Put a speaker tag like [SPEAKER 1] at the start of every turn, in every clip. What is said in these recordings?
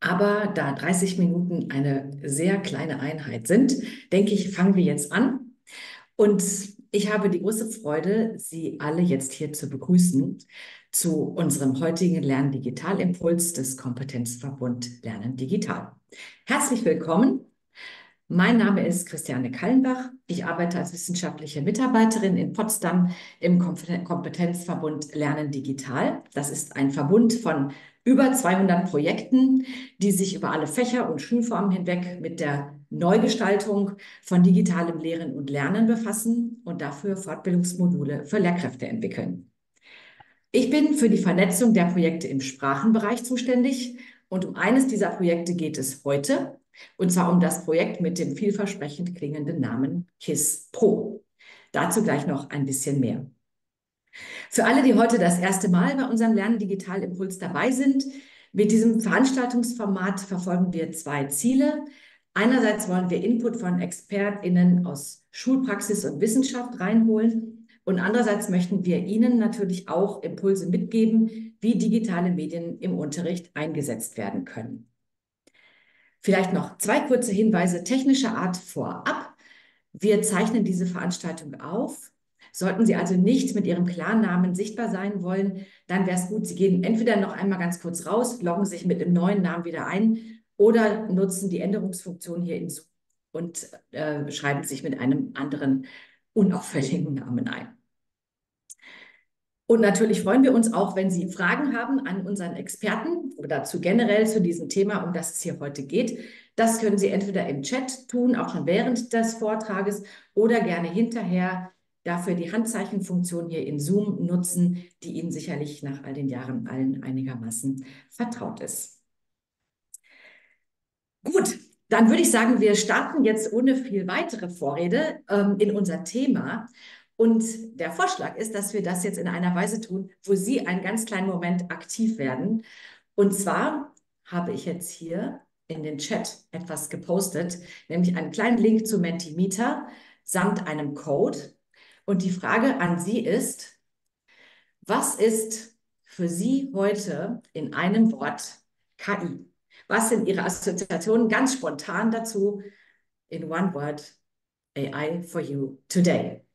[SPEAKER 1] Aber da 30 Minuten eine sehr kleine Einheit sind, denke ich, fangen wir jetzt an. Und ich habe die große Freude, Sie alle jetzt hier zu begrüßen zu unserem heutigen Lerndigitalimpuls des Kompetenzverbund Lernen Digital. Herzlich willkommen. Mein Name ist Christiane Kallenbach. Ich arbeite als wissenschaftliche Mitarbeiterin in Potsdam im Kompetenzverbund Lernen Digital. Das ist ein Verbund von über 200 Projekten, die sich über alle Fächer und Schulformen hinweg mit der Neugestaltung von digitalem Lehren und Lernen befassen und dafür Fortbildungsmodule für Lehrkräfte entwickeln. Ich bin für die Vernetzung der Projekte im Sprachenbereich zuständig und um eines dieser Projekte geht es heute, und zwar um das Projekt mit dem vielversprechend klingenden Namen KISS Pro. Dazu gleich noch ein bisschen mehr. Für alle, die heute das erste Mal bei unserem Lernen Digital Impuls dabei sind, mit diesem Veranstaltungsformat verfolgen wir zwei Ziele. Einerseits wollen wir Input von ExpertInnen aus Schulpraxis und Wissenschaft reinholen. Und andererseits möchten wir Ihnen natürlich auch Impulse mitgeben, wie digitale Medien im Unterricht eingesetzt werden können. Vielleicht noch zwei kurze Hinweise technischer Art vorab. Wir zeichnen diese Veranstaltung auf. Sollten Sie also nicht mit Ihrem Klarnamen sichtbar sein wollen, dann wäre es gut, Sie gehen entweder noch einmal ganz kurz raus, loggen sich mit dem neuen Namen wieder ein oder nutzen die Änderungsfunktion hier in Zoom und äh, schreiben sich mit einem anderen unauffälligen Namen ein. Und natürlich freuen wir uns auch, wenn Sie Fragen haben an unseren Experten oder zu generell zu diesem Thema, um das es hier heute geht. Das können Sie entweder im Chat tun, auch schon während des Vortrages oder gerne hinterher dafür die Handzeichenfunktion hier in Zoom nutzen, die Ihnen sicherlich nach all den Jahren allen einigermaßen vertraut ist. Gut, dann würde ich sagen, wir starten jetzt ohne viel weitere Vorrede ähm, in unser Thema. Und der Vorschlag ist, dass wir das jetzt in einer Weise tun, wo Sie einen ganz kleinen Moment aktiv werden. Und zwar habe ich jetzt hier in den Chat etwas gepostet, nämlich einen kleinen Link zu Mentimeter samt einem Code. Und die Frage an Sie ist, was ist für Sie heute in einem Wort KI? Was sind Ihre Assoziationen ganz spontan dazu? In one word, AI for you today.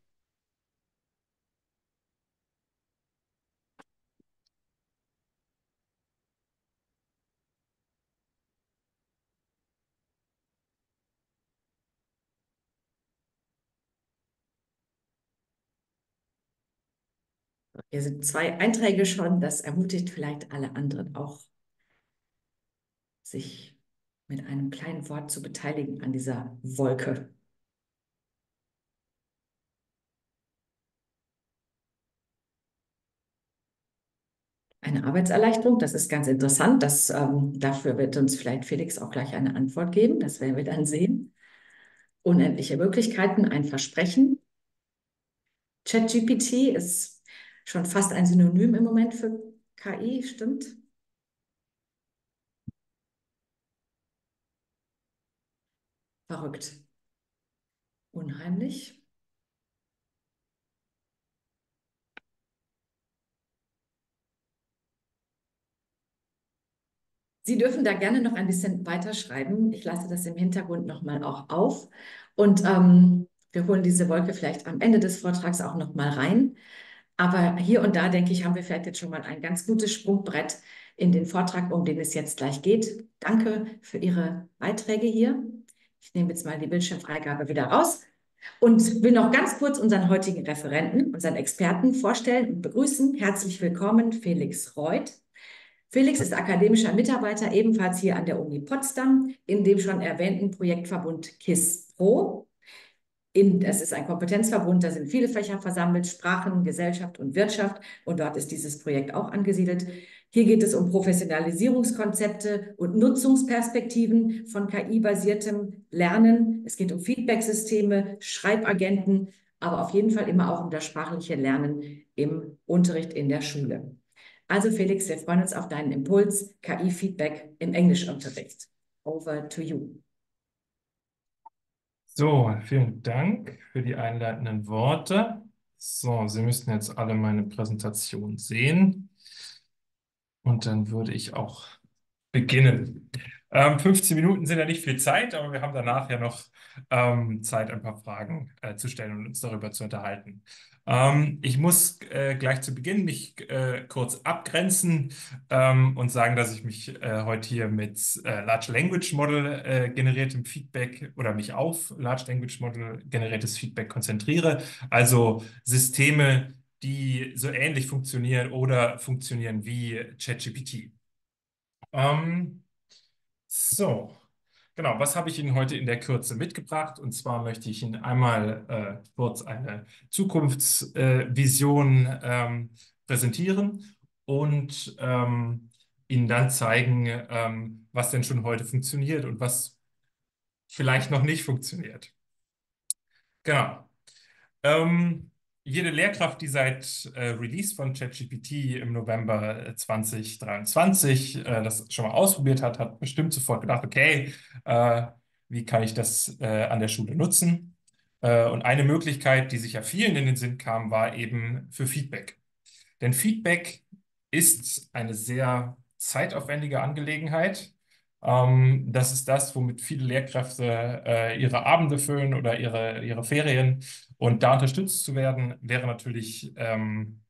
[SPEAKER 1] Hier sind zwei Einträge schon. Das ermutigt vielleicht alle anderen auch, sich mit einem kleinen Wort zu beteiligen an dieser Wolke. Eine Arbeitserleichterung, das ist ganz interessant. Das, ähm, dafür wird uns vielleicht Felix auch gleich eine Antwort geben. Das werden wir dann sehen. Unendliche Möglichkeiten, ein Versprechen. ChatGPT ist schon fast ein Synonym im Moment für KI, stimmt? Verrückt. Unheimlich. Sie dürfen da gerne noch ein bisschen weiterschreiben. Ich lasse das im Hintergrund nochmal auch auf. Und ähm, wir holen diese Wolke vielleicht am Ende des Vortrags auch nochmal rein. Aber hier und da, denke ich, haben wir vielleicht jetzt schon mal ein ganz gutes Sprungbrett in den Vortrag, um den es jetzt gleich geht. Danke für Ihre Beiträge hier. Ich nehme jetzt mal die Bildschirmfreigabe wieder raus und will noch ganz kurz unseren heutigen Referenten, unseren Experten vorstellen und begrüßen. Herzlich willkommen, Felix Reuth. Felix ist akademischer Mitarbeiter ebenfalls hier an der Uni Potsdam in dem schon erwähnten Projektverbund KISS Pro in, es ist ein Kompetenzverbund, da sind viele Fächer versammelt, Sprachen, Gesellschaft und Wirtschaft. Und dort ist dieses Projekt auch angesiedelt. Hier geht es um Professionalisierungskonzepte und Nutzungsperspektiven von KI-basiertem Lernen. Es geht um Feedbacksysteme, Schreibagenten, aber auf jeden Fall immer auch um das sprachliche Lernen im Unterricht in der Schule. Also Felix, wir freuen uns auf deinen Impuls, KI-Feedback im Englischunterricht. Over to you.
[SPEAKER 2] So, vielen Dank für die einleitenden Worte. So, Sie müssten jetzt alle meine Präsentation sehen. Und dann würde ich auch beginnen. Ähm, 15 Minuten sind ja nicht viel Zeit, aber wir haben danach ja noch ähm, Zeit, ein paar Fragen äh, zu stellen und uns darüber zu unterhalten. Ähm, ich muss äh, gleich zu Beginn mich äh, kurz abgrenzen ähm, und sagen, dass ich mich äh, heute hier mit äh, Large Language Model äh, generiertem Feedback oder mich auf Large Language Model generiertes Feedback konzentriere. Also Systeme, die so ähnlich funktionieren oder funktionieren wie ChatGPT. Ähm, so. Genau, was habe ich Ihnen heute in der Kürze mitgebracht? Und zwar möchte ich Ihnen einmal äh, kurz eine Zukunftsvision äh, ähm, präsentieren und ähm, Ihnen dann zeigen, ähm, was denn schon heute funktioniert und was vielleicht noch nicht funktioniert. Genau. Ähm, jede Lehrkraft, die seit äh, Release von ChatGPT im November 2023 äh, äh, das schon mal ausprobiert hat, hat bestimmt sofort gedacht, okay, äh, wie kann ich das äh, an der Schule nutzen? Äh, und eine Möglichkeit, die sich ja vielen in den Sinn kam, war eben für Feedback. Denn Feedback ist eine sehr zeitaufwendige Angelegenheit. Ähm, das ist das, womit viele Lehrkräfte ihre Abende füllen oder ihre, ihre Ferien. Und da unterstützt zu werden, wäre natürlich ähm,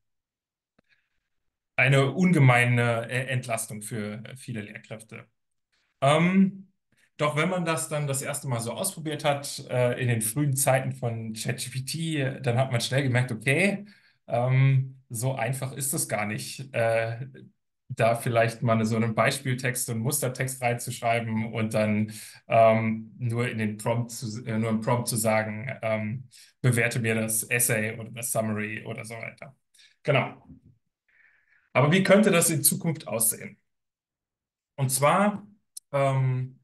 [SPEAKER 2] eine ungemeine äh, Entlastung für viele Lehrkräfte. Ähm, doch wenn man das dann das erste Mal so ausprobiert hat, äh, in den frühen Zeiten von ChatGPT, dann hat man schnell gemerkt, okay, ähm, so einfach ist das gar nicht. Äh, da vielleicht mal so einen Beispieltext, einen Mustertext reinzuschreiben und dann ähm, nur in den Prompt zu, äh, nur im Prompt zu sagen, ähm, bewerte mir das Essay oder das Summary oder so weiter. Genau. Aber wie könnte das in Zukunft aussehen? Und zwar ähm,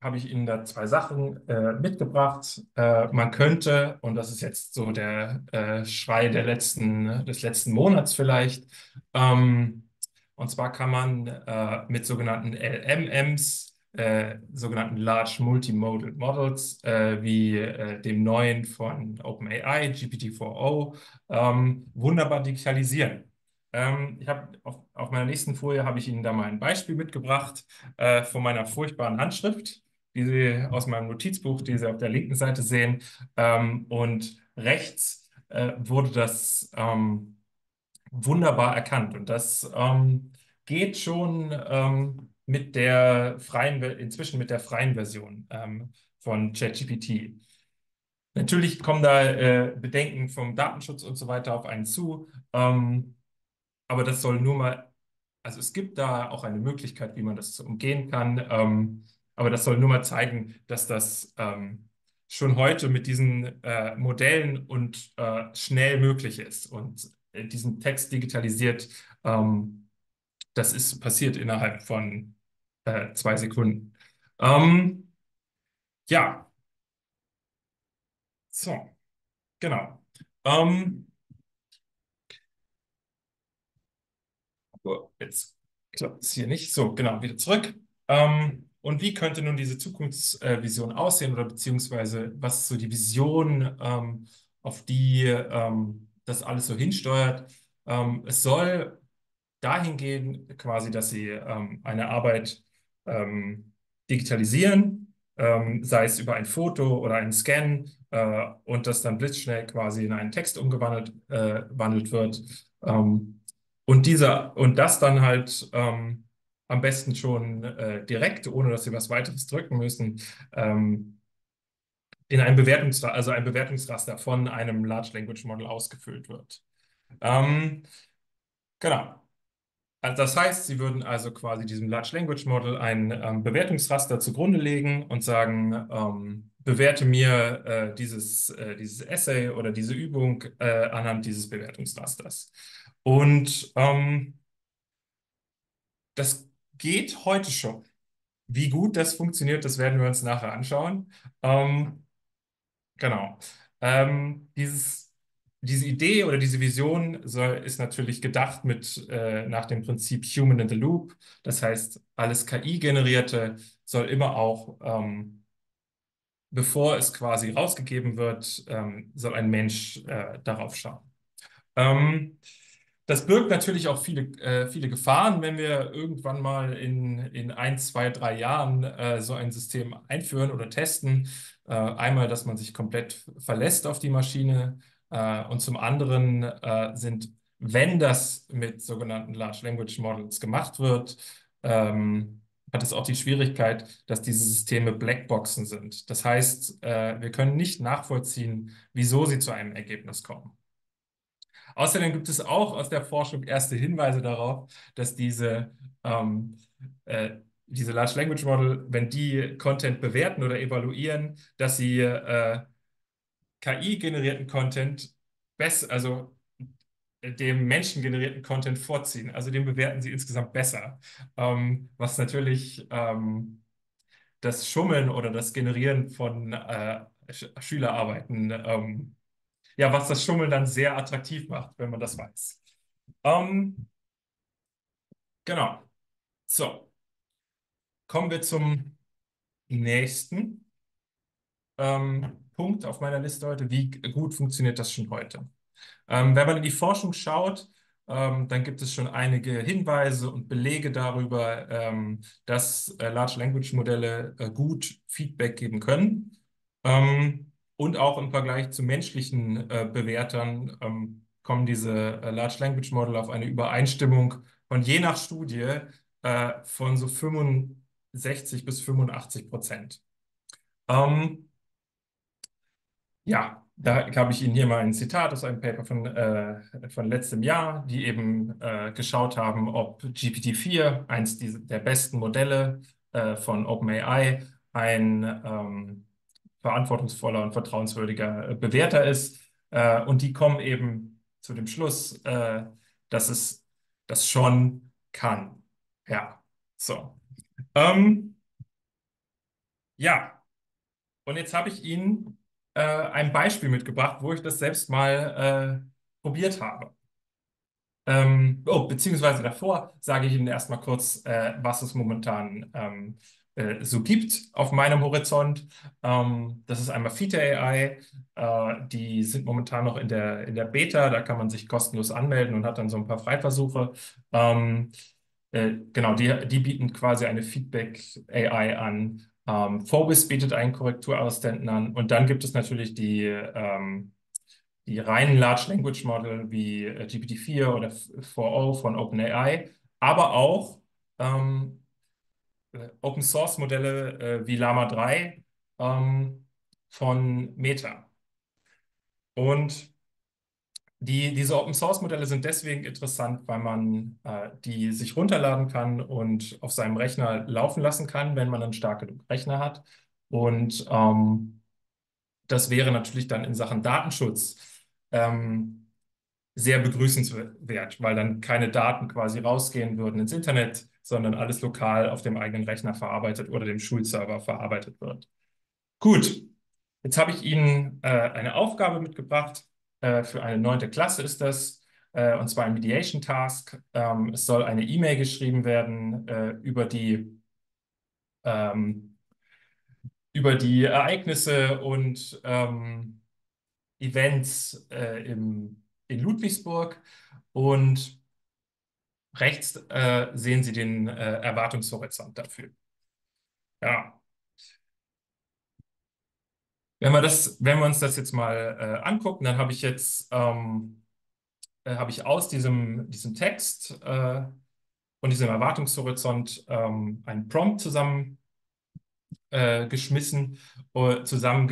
[SPEAKER 2] habe ich Ihnen da zwei Sachen äh, mitgebracht. Äh, man könnte, und das ist jetzt so der äh, Schrei der letzten, des letzten Monats vielleicht, ähm, und zwar kann man äh, mit sogenannten LMMs, äh, sogenannten Large Multimodal Models, äh, wie äh, dem neuen von OpenAI, GPT-4o, ähm, wunderbar digitalisieren. Ähm, ich habe auf, auf, meiner nächsten Folie habe ich Ihnen da mal ein Beispiel mitgebracht äh, von meiner furchtbaren Handschrift, die Sie aus meinem Notizbuch, die Sie auf der linken Seite sehen. Ähm, und rechts äh, wurde das ähm, wunderbar erkannt. Und das ähm, geht schon ähm, mit der freien, inzwischen mit der freien Version ähm, von ChatGPT. Natürlich kommen da äh, Bedenken vom Datenschutz und so weiter auf einen zu, ähm, aber das soll nur mal, also es gibt da auch eine Möglichkeit, wie man das umgehen kann, ähm, aber das soll nur mal zeigen, dass das ähm, schon heute mit diesen äh, Modellen und äh, schnell möglich ist. Und diesen Text digitalisiert, ähm, das ist passiert innerhalb von äh, zwei Sekunden. Ähm, ja. So, genau. Ähm, jetzt klappt es hier nicht. So, genau, wieder zurück. Ähm, und wie könnte nun diese Zukunftsvision aussehen oder beziehungsweise was ist so die Vision, ähm, auf die ähm, das alles so hinsteuert. Ähm, es soll dahin gehen, quasi, dass sie ähm, eine Arbeit ähm, digitalisieren, ähm, sei es über ein Foto oder einen Scan äh, und das dann blitzschnell quasi in einen Text umgewandelt äh, wird. Ähm, und, dieser, und das dann halt ähm, am besten schon äh, direkt, ohne dass sie was weiteres drücken müssen, in ein Bewertungsraster, also ein Bewertungsraster von einem Large Language Model ausgefüllt wird. Ähm, genau. Also das heißt, Sie würden also quasi diesem Large Language Model ein ähm, Bewertungsraster zugrunde legen und sagen, ähm, bewerte mir äh, dieses, äh, dieses Essay oder diese Übung äh, anhand dieses Bewertungsrasters. Und ähm, das geht heute schon. Wie gut das funktioniert, das werden wir uns nachher anschauen. Ähm, Genau. Ähm, dieses, diese Idee oder diese Vision soll, ist natürlich gedacht mit äh, nach dem Prinzip Human in the Loop. Das heißt, alles KI-generierte soll immer auch, ähm, bevor es quasi rausgegeben wird, ähm, soll ein Mensch äh, darauf schauen. Das birgt natürlich auch viele, äh, viele Gefahren, wenn wir irgendwann mal in, in ein, zwei, drei Jahren äh, so ein System einführen oder testen. Äh, einmal, dass man sich komplett verlässt auf die Maschine äh, und zum anderen äh, sind, wenn das mit sogenannten Large Language Models gemacht wird, ähm, hat es auch die Schwierigkeit, dass diese Systeme Blackboxen sind. Das heißt, äh, wir können nicht nachvollziehen, wieso sie zu einem Ergebnis kommen. Außerdem gibt es auch aus der Forschung erste Hinweise darauf, dass diese, ähm, äh, diese Large Language Model, wenn die Content bewerten oder evaluieren, dass sie äh, KI-generierten Content besser, also dem menschengenerierten Content vorziehen. Also den bewerten sie insgesamt besser. Ähm, was natürlich ähm, das Schummeln oder das Generieren von äh, Schülerarbeiten ähm, ja, was das Schummeln dann sehr attraktiv macht, wenn man das weiß. Ähm, genau. So. Kommen wir zum nächsten ähm, Punkt auf meiner Liste heute. Wie gut funktioniert das schon heute? Ähm, wenn man in die Forschung schaut, ähm, dann gibt es schon einige Hinweise und Belege darüber, ähm, dass äh, Large Language Modelle äh, gut Feedback geben können. Und auch im Vergleich zu menschlichen äh, Bewertern ähm, kommen diese äh, Large Language Model auf eine Übereinstimmung von je nach Studie äh, von so 65 bis 85 Prozent. Ähm, ja, da habe ich Ihnen hier mal ein Zitat aus einem Paper von, äh, von letztem Jahr, die eben äh, geschaut haben, ob GPT-4, eins der besten Modelle äh, von OpenAI, ein ähm, verantwortungsvoller und vertrauenswürdiger äh, Bewerter ist. Äh, und die kommen eben zu dem Schluss, äh, dass es das schon kann. Ja, so. Ähm, ja, und jetzt habe ich Ihnen äh, ein Beispiel mitgebracht, wo ich das selbst mal äh, probiert habe. Ähm, oh, beziehungsweise davor sage ich Ihnen erstmal kurz, äh, was es momentan ähm, äh, so gibt auf meinem Horizont. Ähm, das ist einmal Fita AI. Äh, die sind momentan noch in der, in der Beta. Da kann man sich kostenlos anmelden und hat dann so ein paar Freiversuche. Ähm, äh, genau, die, die bieten quasi eine Feedback AI an. Ähm, Phobis bietet einen Korrekturassistenten an. Und dann gibt es natürlich die, ähm, die reinen Large Language Model wie äh, GPT-4 oder 4o von OpenAI, aber auch ähm, äh, Open Source Modelle äh, wie Llama 3 ähm, von Meta. Und die, diese Open Source Modelle sind deswegen interessant, weil man äh, die sich runterladen kann und auf seinem Rechner laufen lassen kann, wenn man einen stark genug Rechner hat. Und ähm, das wäre natürlich dann in Sachen Datenschutz ähm, sehr begrüßenswert, weil dann keine Daten quasi rausgehen würden ins Internet, sondern alles lokal auf dem eigenen Rechner verarbeitet oder dem Schulserver verarbeitet wird. Gut, jetzt habe ich Ihnen äh, eine Aufgabe mitgebracht. Äh, für eine neunte Klasse ist das, äh, und zwar ein Mediation Task. Ähm, es soll eine E-Mail geschrieben werden äh, über die ähm, über die Ereignisse und ähm, Events äh, im, in Ludwigsburg und Rechts äh, sehen Sie den äh, Erwartungshorizont dafür. Ja. Wenn wir, das, wenn wir uns das jetzt mal äh, angucken, dann habe ich jetzt ähm, äh, habe ich aus diesem, diesem Text äh, und diesem Erwartungshorizont ähm, einen Prompt zusammen äh, zusammen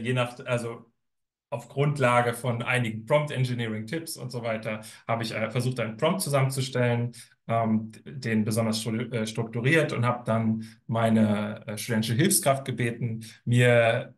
[SPEAKER 2] je nach, also auf Grundlage von einigen Prompt Engineering Tipps und so weiter habe ich äh, versucht, einen Prompt zusammenzustellen, ähm, den besonders äh, strukturiert und habe dann meine äh, studentische Hilfskraft gebeten, mir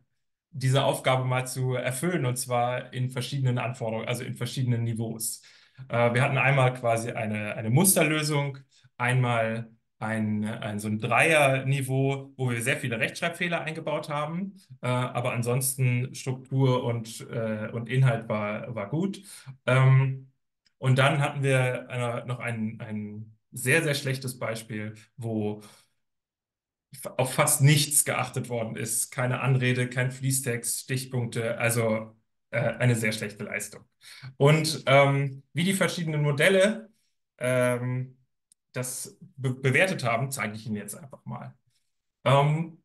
[SPEAKER 2] diese Aufgabe mal zu erfüllen und zwar in verschiedenen Anforderungen, also in verschiedenen Niveaus. Äh, wir hatten einmal quasi eine, eine Musterlösung, einmal ein, ein so ein Dreier-Niveau, wo wir sehr viele Rechtschreibfehler eingebaut haben, äh, aber ansonsten Struktur und, äh, und Inhalt war, war gut. Ähm, und dann hatten wir eine, noch ein, ein sehr, sehr schlechtes Beispiel, wo auf fast nichts geachtet worden ist. Keine Anrede, kein Fließtext, Stichpunkte. Also äh, eine sehr schlechte Leistung. Und ähm, wie die verschiedenen Modelle ähm, das be bewertet haben, zeige ich Ihnen jetzt einfach mal. Ähm,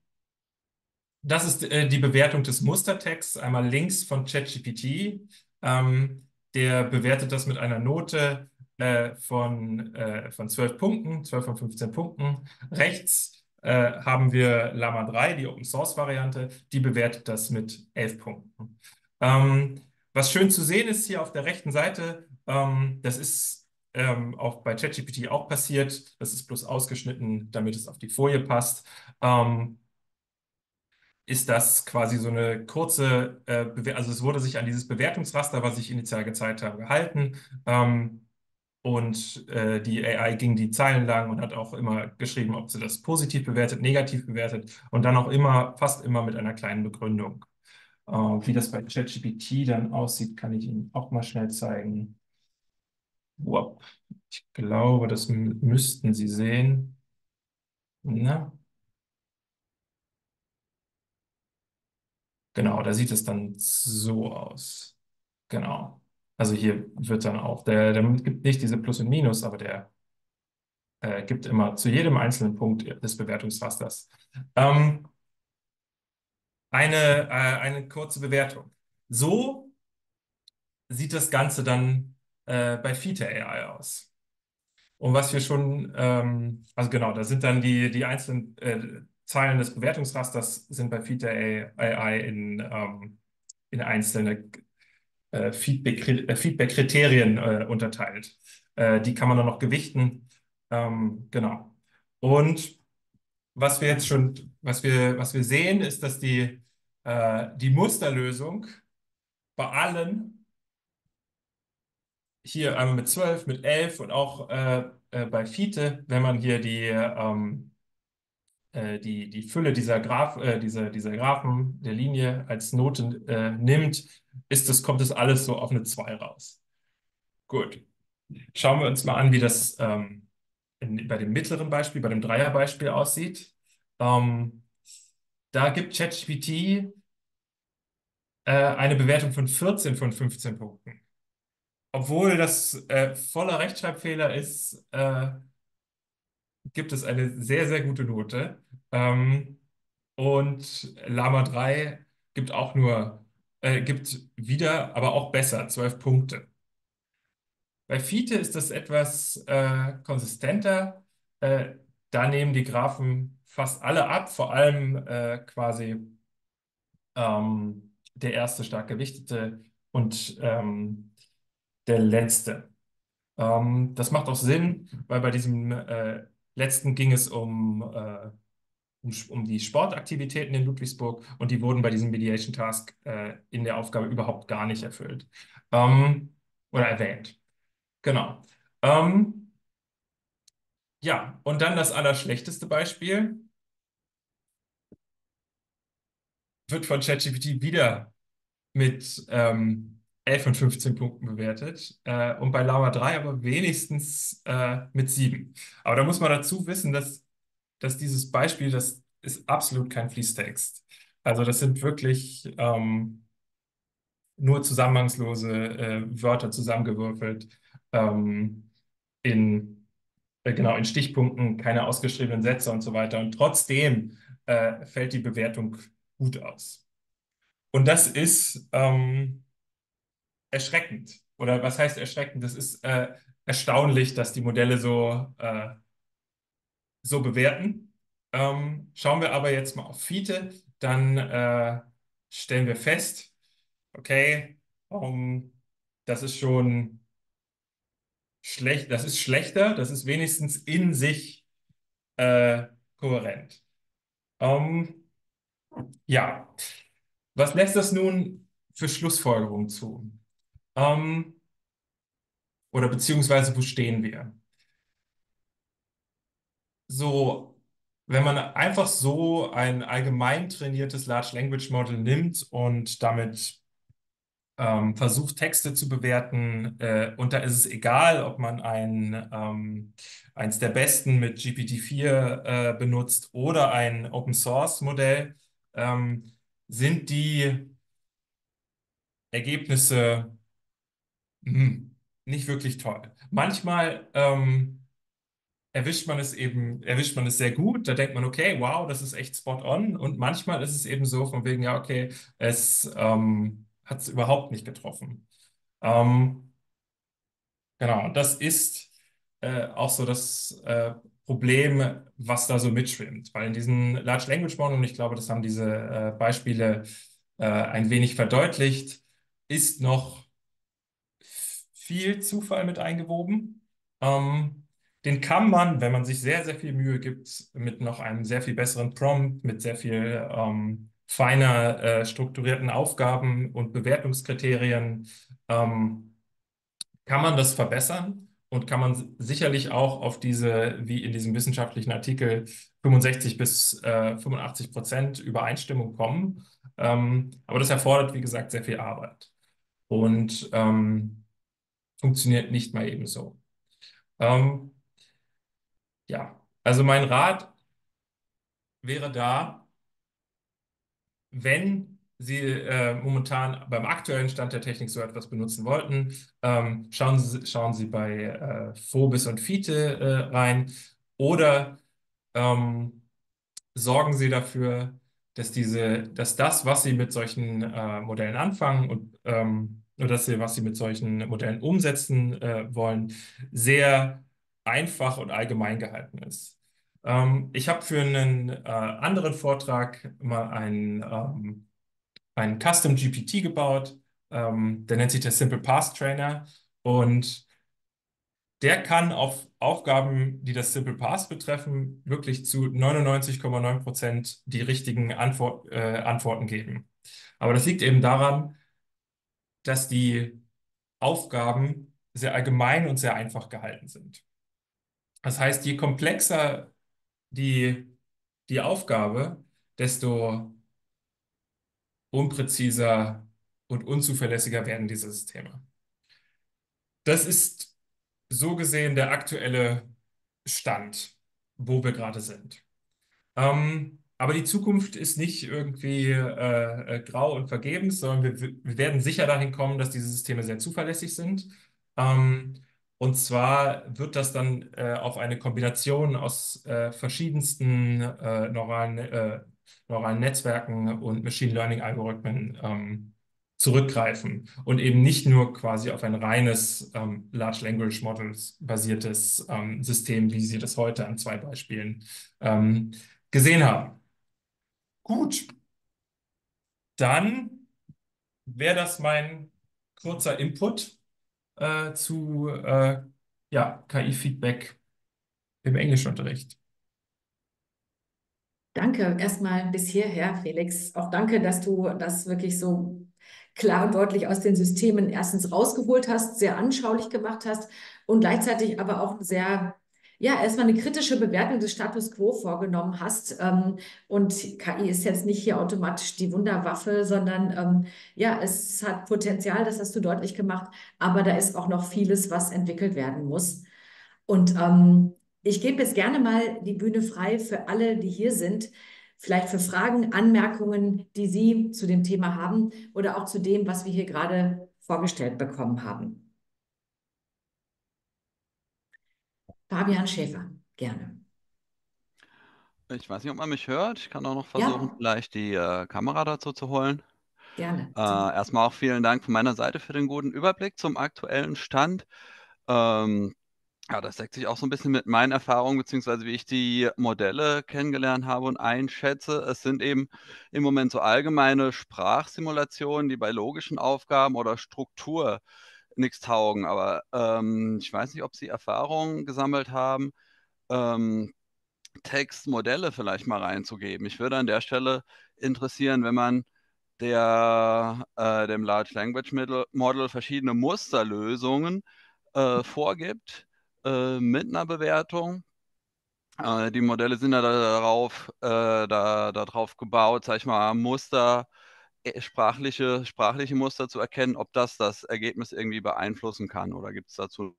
[SPEAKER 2] das ist äh, die Bewertung des Mustertexts, einmal links von ChatGPT. Ähm, der bewertet das mit einer Note äh, von, äh, von 12 Punkten, 12 von 15 Punkten. Rechts äh, haben wir Lama 3, die Open Source Variante, die bewertet das mit 11 Punkten. Ähm, was schön zu sehen ist hier auf der rechten Seite, ähm, das ist ähm, auch bei ChatGPT auch passiert. Das ist bloß ausgeschnitten, damit es auf die Folie passt. Ähm, ist das quasi so eine kurze, äh, also es wurde sich an dieses Bewertungsraster, was ich initial gezeigt habe, gehalten. Ähm, und äh, die AI ging die Zeilen lang und hat auch immer geschrieben, ob sie das positiv bewertet, negativ bewertet und dann auch immer, fast immer mit einer kleinen Begründung. Äh, wie das bei ChatGPT dann aussieht, kann ich Ihnen auch mal schnell zeigen. Wow. Ich glaube, das müssten Sie sehen. Na? Genau, da sieht es dann so aus. Genau. Also hier wird dann auch, der, der gibt nicht diese Plus und Minus, aber der äh, gibt immer zu jedem einzelnen Punkt des Bewertungsrasters ähm, eine, äh, eine kurze Bewertung. So sieht das Ganze dann äh, bei Fite AI aus. Und was wir schon, ähm, also genau, da sind dann die, die einzelnen äh, Zeilen des Bewertungsrasters sind bei Fite AI in, ähm, in einzelne äh, Feedback-Kriterien äh, unterteilt. Äh, die kann man dann noch gewichten. Ähm, genau. Und was wir jetzt schon, was wir, was wir sehen, ist, dass die, äh, die Musterlösung bei allen hier einmal mit 12, mit 11 und auch äh, äh, bei Fiete, wenn man hier die, ähm, äh, die, die Fülle dieser, Graph, äh, dieser, dieser Graphen der Linie als Note äh, nimmt, ist das, kommt das alles so auf eine 2 raus. Gut. Schauen wir uns mal an, wie das ähm, in, bei dem mittleren Beispiel, bei dem Dreierbeispiel aussieht. Ähm, da gibt ChatGPT äh, eine Bewertung von 14 von 15 Punkten obwohl das äh, voller Rechtschreibfehler ist, äh, gibt es eine sehr, sehr gute Note. Ähm, und Lama 3 gibt auch nur, äh, gibt wieder, aber auch besser, 12 Punkte. Bei Fiete ist das etwas äh, konsistenter. Äh, da nehmen die Graphen fast alle ab, vor allem äh, quasi ähm, der erste stark gewichtete und ähm, der letzte. Ähm, das macht auch Sinn, weil bei diesem äh, letzten ging es um, äh, um, um, die Sportaktivitäten in Ludwigsburg und die wurden bei diesem Mediation Task äh, in der Aufgabe überhaupt gar nicht erfüllt ähm, oder erwähnt. Genau. Ähm, ja, und dann das allerschlechteste Beispiel wird von ChatGPT wieder mit ähm, 11 von 15 Punkten bewertet äh, und bei Lama 3 aber wenigstens äh, mit 7. Aber da muss man dazu wissen, dass, dass dieses Beispiel, das ist absolut kein Fließtext. Also das sind wirklich ähm, nur zusammenhangslose äh, Wörter zusammengewürfelt ähm, in, äh, genau, in Stichpunkten, keine ausgeschriebenen Sätze und so weiter. Und trotzdem äh, fällt die Bewertung gut aus. Und das ist... Ähm, erschreckend. Oder was heißt erschreckend? Das ist äh, erstaunlich, dass die Modelle so, äh, so bewerten. Ähm, schauen wir aber jetzt mal auf Fiete, dann äh, stellen wir fest, okay, um, das ist schon schlecht, das ist schlechter, das ist wenigstens in sich äh, kohärent. Um, ja, was lässt das nun für Schlussfolgerungen zu? Ähm, oder beziehungsweise, wo stehen wir? So, wenn man einfach so ein allgemein trainiertes Large Language Model nimmt und damit ähm, versucht, Texte zu bewerten, äh, und da ist es egal, ob man ein, ähm, eins der besten mit GPT-4 äh, benutzt oder ein Open Source Modell, ähm, sind die Ergebnisse hm, nicht wirklich toll. Manchmal ähm, erwischt man es eben, erwischt man es sehr gut. Da denkt man, okay, wow, das ist echt spot on. Und manchmal ist es eben so von wegen, ja, okay, es ähm, hat es überhaupt nicht getroffen. Ähm, genau, das ist äh, auch so das äh, Problem, was da so mitschwimmt. Weil in diesen Large Language Models, und ich glaube, das haben diese äh, Beispiele äh, ein wenig verdeutlicht, ist noch viel Zufall mit eingewoben. Ähm, den kann man, wenn man sich sehr, sehr viel Mühe gibt, mit noch einem sehr viel besseren Prompt, mit sehr viel ähm, feiner äh, strukturierten Aufgaben und Bewertungskriterien, ähm, kann man das verbessern und kann man sicherlich auch auf diese, wie in diesem wissenschaftlichen Artikel, 65 bis äh, 85 Prozent Übereinstimmung kommen. Ähm, aber das erfordert, wie gesagt, sehr viel Arbeit und ähm, funktioniert nicht mal eben so. Ähm, ja, also mein Rat wäre da, wenn Sie äh, momentan beim aktuellen Stand der Technik so etwas benutzen wollten, ähm, schauen, Sie, schauen Sie bei äh, Phobis und Fiete äh, rein oder ähm, sorgen Sie dafür, dass diese, dass das, was Sie mit solchen äh, Modellen anfangen und ähm, dass Sie, was Sie mit solchen Modellen umsetzen äh, wollen, sehr einfach und allgemein gehalten ist. Ähm, ich habe für einen äh, anderen Vortrag mal einen, ähm, einen Custom GPT gebaut. Ähm, der nennt sich der Simple Path Trainer und der kann auf Aufgaben, die das Simple Path betreffen, wirklich zu 99,9 Prozent die richtigen Antwort, äh, Antworten geben. Aber das liegt eben daran, dass die Aufgaben sehr allgemein und sehr einfach gehalten sind. Das heißt, je komplexer die, die Aufgabe, desto unpräziser und unzuverlässiger werden diese Systeme. Das ist so gesehen der aktuelle Stand, wo wir gerade sind. Ähm, aber die Zukunft ist nicht irgendwie äh, äh, grau und vergebens, sondern wir, wir, werden sicher dahin kommen, dass diese Systeme sehr zuverlässig sind. Ähm, und zwar wird das dann äh, auf eine Kombination aus äh, verschiedensten äh, neuralen, neuralen Netzwerken und Machine Learning Algorithmen ähm, zurückgreifen und eben nicht nur quasi auf ein reines ähm, Large Language Models basiertes ähm, System, wie Sie das heute an zwei Beispielen ähm, gesehen haben. Gut, dann wäre das mein kurzer Input äh, zu äh, ja, KI-Feedback im Englischunterricht.
[SPEAKER 1] Danke erstmal bis hierher, Felix. Auch danke, dass du das wirklich so klar und deutlich aus den Systemen erstens rausgeholt hast, sehr anschaulich gemacht hast und gleichzeitig aber auch sehr ja, erstmal eine kritische Bewertung des Status quo vorgenommen hast. Ähm, und KI ist jetzt nicht hier automatisch die Wunderwaffe, sondern ähm, ja, es hat Potenzial, das hast du deutlich gemacht, aber da ist auch noch vieles, was entwickelt werden muss. Und ähm, ich gebe jetzt gerne mal die Bühne frei für alle, die hier sind. Vielleicht für Fragen, Anmerkungen, die Sie zu dem Thema haben oder auch zu dem, was wir hier gerade vorgestellt bekommen haben. Fabian Schäfer, gerne.
[SPEAKER 3] Ich weiß nicht, ob man mich hört. Ich kann auch noch versuchen, ja. vielleicht die äh, Kamera dazu zu holen.
[SPEAKER 1] Gerne.
[SPEAKER 3] Äh, erstmal auch vielen Dank von meiner Seite für den guten Überblick zum aktuellen Stand. Ähm, ja, das deckt sich auch so ein bisschen mit meinen Erfahrungen, beziehungsweise wie ich die Modelle kennengelernt habe und einschätze. Es sind eben im Moment so allgemeine Sprachsimulationen, die bei logischen Aufgaben oder Struktur nichts taugen. Aber ähm, ich weiß nicht, ob Sie Erfahrungen gesammelt haben, ähm, Textmodelle vielleicht mal reinzugeben. Ich würde an der Stelle interessieren, wenn man der, äh, dem Large Language Model verschiedene Musterlösungen äh, vorgibt äh, mit einer Bewertung. Äh, die Modelle sind ja darauf, äh, da, darauf gebaut, sag ich mal, Muster äh, sprachliche, sprachliche Muster zu erkennen, ob das das Ergebnis irgendwie beeinflussen kann oder gibt es dazu?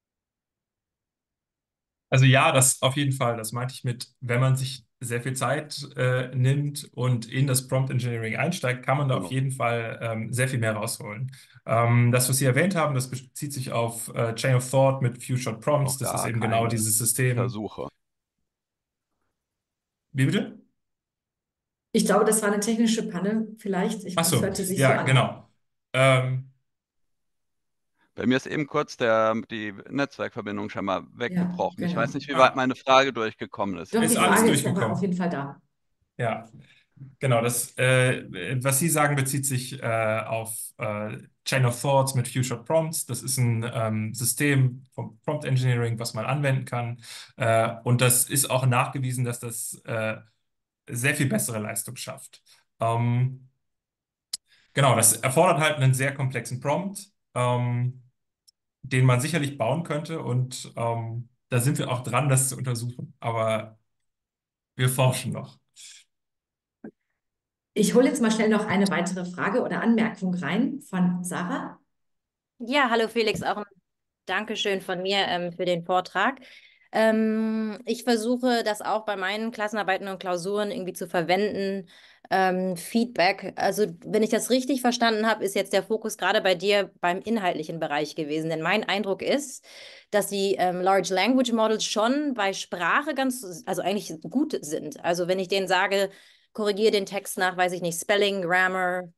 [SPEAKER 2] Also ja, das auf jeden Fall, das meinte ich mit, wenn man sich sehr viel Zeit äh, nimmt und in das Prompt Engineering einsteigt, kann man da
[SPEAKER 3] Genau.
[SPEAKER 2] auf jeden Fall ähm, sehr viel mehr rausholen. Ähm, das, was Sie erwähnt haben, das bezieht sich auf äh, Chain of Thought mit Few-Shot Prompts.
[SPEAKER 3] Noch
[SPEAKER 2] Das ist
[SPEAKER 3] gar
[SPEAKER 2] eben genau dieses System.
[SPEAKER 3] Versuche.
[SPEAKER 2] Wie bitte?
[SPEAKER 1] Ich glaube, das war eine technische Panne vielleicht. Ich,
[SPEAKER 2] Ach
[SPEAKER 1] das
[SPEAKER 2] so,
[SPEAKER 1] hörte sich so
[SPEAKER 2] ja,
[SPEAKER 1] an.
[SPEAKER 2] genau. Ähm,
[SPEAKER 3] Bei mir ist eben kurz der, die Netzwerkverbindung schon mal weggebrochen. Ich
[SPEAKER 1] genau.
[SPEAKER 3] weiß nicht, wie weit meine Frage durchgekommen ist.
[SPEAKER 1] Doch,
[SPEAKER 2] Ist
[SPEAKER 1] die
[SPEAKER 2] alles
[SPEAKER 1] Frage ist aber
[SPEAKER 2] durchgekommen.
[SPEAKER 1] auf jeden Fall da.
[SPEAKER 2] Ja, genau. Das, äh, was Sie sagen, bezieht sich äh, auf äh, Chain of Thoughts mit Few-Shot Prompts. Das ist ein ähm, System vom Prompt Engineering, was man anwenden kann. Äh, und das ist auch nachgewiesen, dass das äh, sehr viel bessere Leistung schafft. Ähm, genau, das erfordert halt einen sehr komplexen Prompt, ähm, den man sicherlich bauen könnte. Und ähm, da sind wir auch dran, das zu untersuchen. Aber wir forschen noch.
[SPEAKER 1] Ich hole jetzt mal schnell noch eine weitere Frage oder Anmerkung rein von Sarah.
[SPEAKER 4] Ja, hallo Felix, auch ein Dankeschön von mir ähm, für den Vortrag. Ähm, ich versuche das auch bei meinen Klassenarbeiten und Klausuren irgendwie zu verwenden. Ähm, Feedback, also wenn ich das richtig verstanden habe, ist jetzt der Fokus gerade bei dir beim inhaltlichen Bereich gewesen. Denn mein Eindruck ist, dass die ähm, Large Language Models schon bei Sprache ganz, also eigentlich gut sind. Also wenn ich denen sage, korrigiere den Text nach, weiß ich nicht, Spelling, Grammar,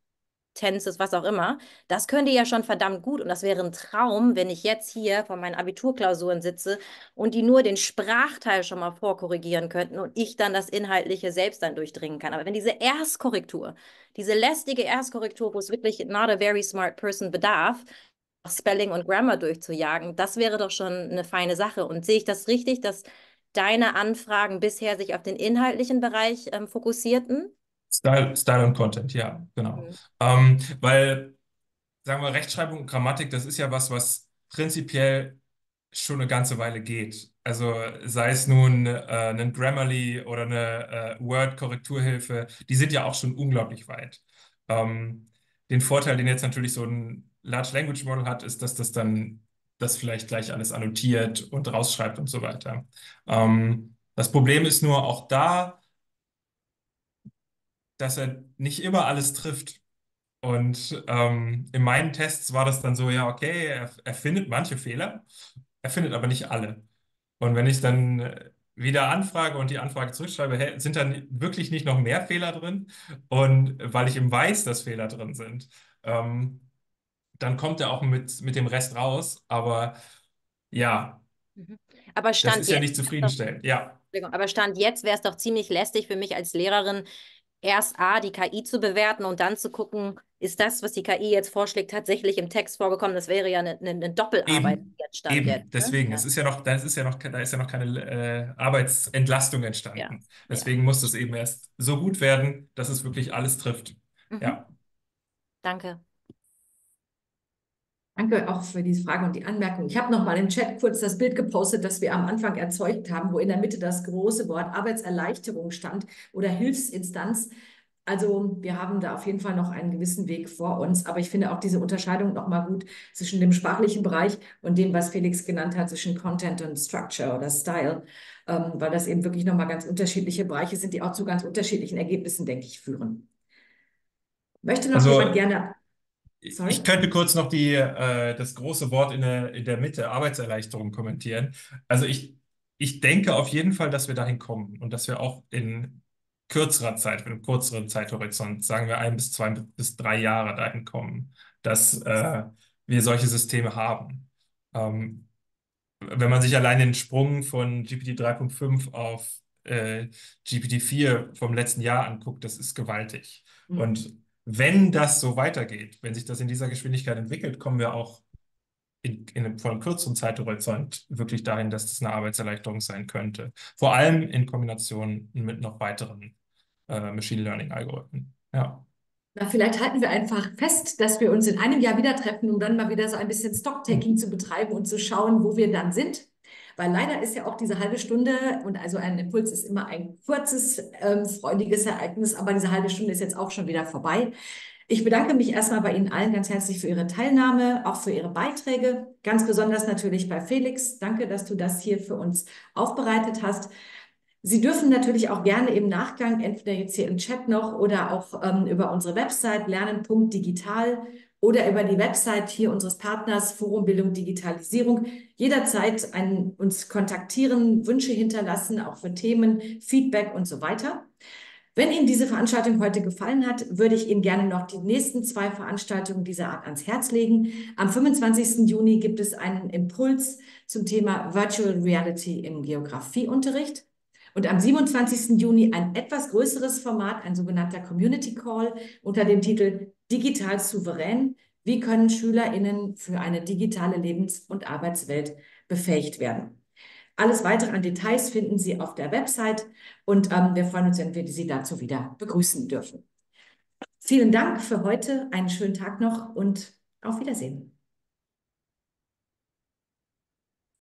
[SPEAKER 4] Tenses, was auch immer. Das könnte ja schon verdammt gut und das wäre ein Traum, wenn ich jetzt hier vor meinen Abiturklausuren sitze und die nur den Sprachteil schon mal vorkorrigieren könnten und ich dann das Inhaltliche selbst dann durchdringen kann. Aber wenn diese Erstkorrektur, diese lästige Erstkorrektur, wo es wirklich not a very smart person bedarf, Spelling und Grammar durchzujagen, das wäre doch schon eine feine Sache. Und sehe ich das richtig, dass deine Anfragen bisher sich auf den inhaltlichen Bereich ähm, fokussierten?
[SPEAKER 2] Style, Style und Content, ja, genau.
[SPEAKER 4] Mhm.
[SPEAKER 2] Ähm, weil, sagen wir, Rechtschreibung und Grammatik, das ist ja was, was prinzipiell schon eine ganze Weile geht. Also sei es nun äh, ein Grammarly oder eine äh, Word-Korrekturhilfe, die sind ja auch schon unglaublich weit. Ähm, den Vorteil, den jetzt natürlich so ein Large Language Model hat, ist, dass das dann das vielleicht gleich alles annotiert und rausschreibt und so weiter. Ähm, das Problem ist nur auch da, dass er nicht immer alles trifft. Und ähm, in meinen Tests war das dann so, ja, okay, er, er findet manche Fehler, er findet aber nicht alle. Und wenn ich dann äh, wieder anfrage und die Anfrage zurückschreibe, hey, sind dann wirklich nicht noch mehr Fehler drin? Und weil ich eben weiß, dass Fehler drin sind, ähm, dann kommt er auch mit, mit dem Rest raus. Aber ja,
[SPEAKER 4] Mhm. Aber
[SPEAKER 2] das
[SPEAKER 4] Stand
[SPEAKER 2] ist ja nicht zufriedenstellend. Ja.
[SPEAKER 4] Aber Stand jetzt wäre es doch ziemlich lästig für mich als Lehrerin, erst A, die KI zu bewerten und dann zu gucken, ist das, was die KI jetzt vorschlägt, tatsächlich im Text vorgekommen? Das wäre ja eine, eine, Doppelarbeit
[SPEAKER 2] Eben,
[SPEAKER 4] jetzt Stand
[SPEAKER 2] Eben,
[SPEAKER 4] jetzt. ne?
[SPEAKER 2] deswegen,
[SPEAKER 4] Ja.
[SPEAKER 2] es ist ja noch, da ist ja noch, da ist ja noch keine äh, Arbeitsentlastung
[SPEAKER 4] Ja,
[SPEAKER 2] entstanden. Deswegen muss das eben erst so gut werden, dass es wirklich alles trifft.
[SPEAKER 4] Mhm.
[SPEAKER 2] Ja.
[SPEAKER 4] Danke.
[SPEAKER 1] Danke auch für diese Frage und die Anmerkung. Ich habe noch mal im Chat kurz das Bild gepostet, das wir am Anfang erzeugt haben, wo in der Mitte das große Wort Arbeitserleichterung stand oder Hilfsinstanz. Also wir haben da auf jeden Fall noch einen gewissen Weg vor uns, aber ich finde auch diese Unterscheidung noch mal gut zwischen dem sprachlichen Bereich und dem, was Felix genannt hat, zwischen Content und Structure oder Style, ähm, weil das eben wirklich noch mal ganz unterschiedliche Bereiche sind, die auch zu ganz unterschiedlichen Ergebnissen, denke ich, führen. Möchte noch
[SPEAKER 2] Also,
[SPEAKER 1] jemand gerne Sorry?
[SPEAKER 2] Ich könnte kurz noch die, äh, das große Wort in der, in der Mitte, Arbeitserleichterung, kommentieren. Also ich, ich denke auf jeden Fall, dass wir dahin kommen und dass wir auch in kürzerer Zeit, mit einem kürzeren Zeithorizont, sagen wir ein bis zwei bis drei Jahre dahin kommen, dass äh, wir solche Systeme haben. Ähm, wenn man sich allein den Sprung von GPT 3.5 auf äh, GPT 4 vom letzten Jahr anguckt, das ist gewaltig.
[SPEAKER 1] Mhm.
[SPEAKER 2] Und wenn das so weitergeht, wenn sich das in dieser Geschwindigkeit entwickelt, kommen wir auch in, in einem, vor einem kürzeren Zeithorizont wirklich dahin, dass das eine Arbeitserleichterung sein könnte. Vor allem in Kombination mit noch weiteren äh, Machine Learning Algorithmen. Ja.
[SPEAKER 1] Na, vielleicht halten wir einfach fest, dass wir uns in einem Jahr wieder treffen, um dann mal wieder so ein bisschen Stocktaking zu betreiben und zu schauen, wo wir dann sind. Weil leider ist ja auch diese halbe Stunde und also ein Impuls ist immer ein kurzes, ähm, freudiges Ereignis, aber diese halbe Stunde ist jetzt auch schon wieder vorbei. Ich bedanke mich erstmal bei Ihnen allen ganz herzlich für Ihre Teilnahme, auch für Ihre Beiträge. Ganz besonders natürlich bei Felix. Danke, dass du das hier für uns aufbereitet hast. Sie dürfen natürlich auch gerne im Nachgang, entweder jetzt hier im Chat noch oder auch ähm, über unsere Website lernen.digital oder über die Website hier unseres Partners Forum Bildung Digitalisierung jederzeit einen, uns kontaktieren, Wünsche hinterlassen, auch für Themen, Feedback und so weiter. Wenn Ihnen diese Veranstaltung heute gefallen hat, würde ich Ihnen gerne noch die nächsten zwei Veranstaltungen dieser Art ans Herz legen. Am 25. Juni gibt es einen Impuls zum Thema Virtual Reality im Geografieunterricht. Und am 27. Juni ein etwas größeres Format, ein sogenannter Community Call unter dem Titel Digital souverän. Wie können SchülerInnen für eine digitale Lebens- und Arbeitswelt befähigt werden? Alles weitere an Details finden Sie auf der Website und ähm, wir freuen uns, wenn wir Sie dazu wieder begrüßen dürfen. Vielen Dank für heute, einen schönen Tag noch und auf Wiedersehen.